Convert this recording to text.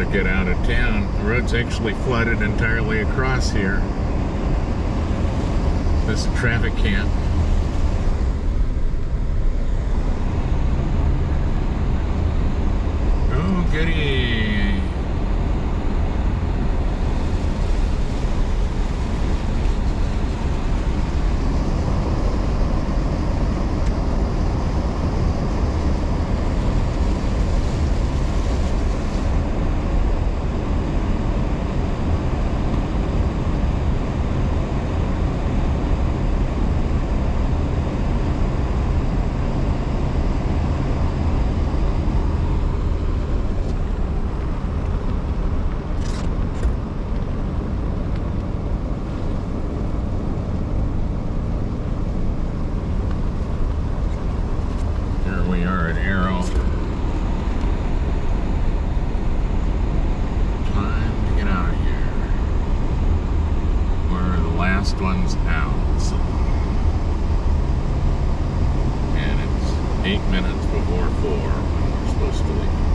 to get out of town. The road's actually flooded entirely across here. This traffic camp. Oh, goody. Aero. Time to get out of here. We're the last ones out. so- And it's eight minutes before four when we're supposed to leave.